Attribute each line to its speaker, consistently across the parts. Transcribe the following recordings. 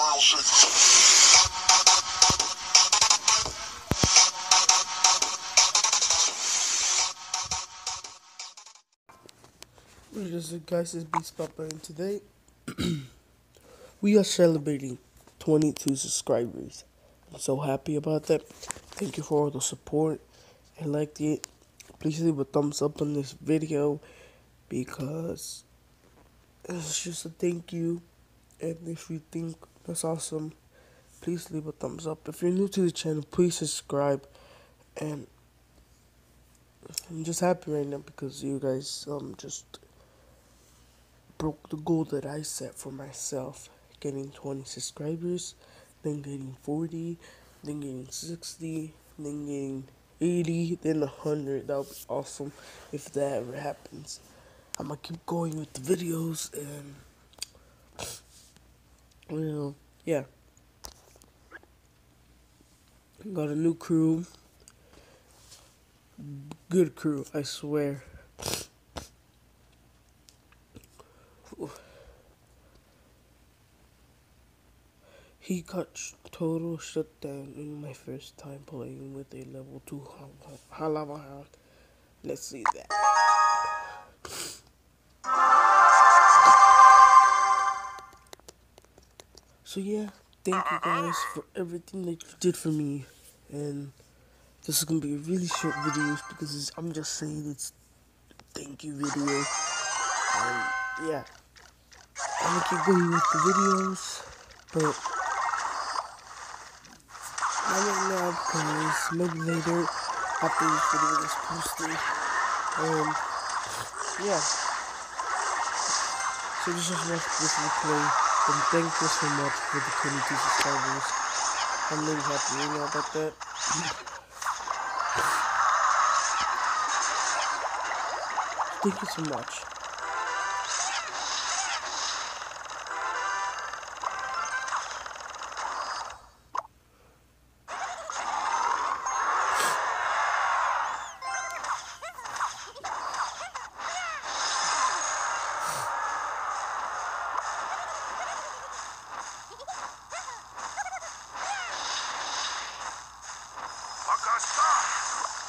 Speaker 1: What is it, guys? It's Beast Popeye, and today we are celebrating 22 subscribers. I'm so happy about that. Thank you for all the support. I liked it. Please leave a thumbs up on this video because it's just a thank you. And if you think that's awesome, please leave a thumbs up. If you're new to the channel, please subscribe. And I'm just happy right now because you guys um just broke the goal that I set for myself getting 20 subscribers, then getting 40, then getting 60, then getting 80, then 100. That would be awesome if that ever happens. I'm gonna keep going with the videos and, well, yeah. Got a new crew. Good crew, I swear. He got total shutdown in my first time playing with a level 2 Halava. Let's see that. So yeah, thank you guys for everything that you did for me. And this is gonna be a really short video because I'm just saying it's thank you video. And yeah, I'm gonna keep going with the videos, but I don't right now because maybe later after this video is posted. Um, yeah. So this is what this will play. And thank you so much for the 22 subscribers. I'm really happy you know about that. Thank you so much.
Speaker 2: alcançar.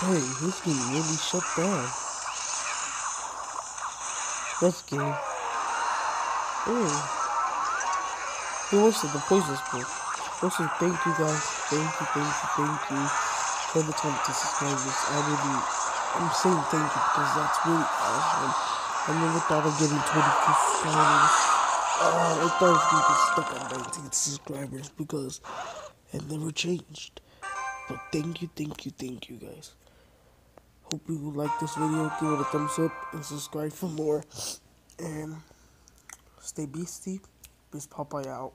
Speaker 1: Hey, he's getting really shut down. That's good. Ooh. He the poisonous book. Also, thank you guys. Thank you, thank you, thank you for the 20 subscribers. I really, I'm saying thank you because that's really awesome. I never thought of getting 20 subscribers. Oh, I thought I was going to get stuck at 19 subscribers because it never changed. But thank you, thank you, thank you guys. Hope you like this video. Give it a thumbs up and subscribe for more. And stay beastie. Beast Popeye out.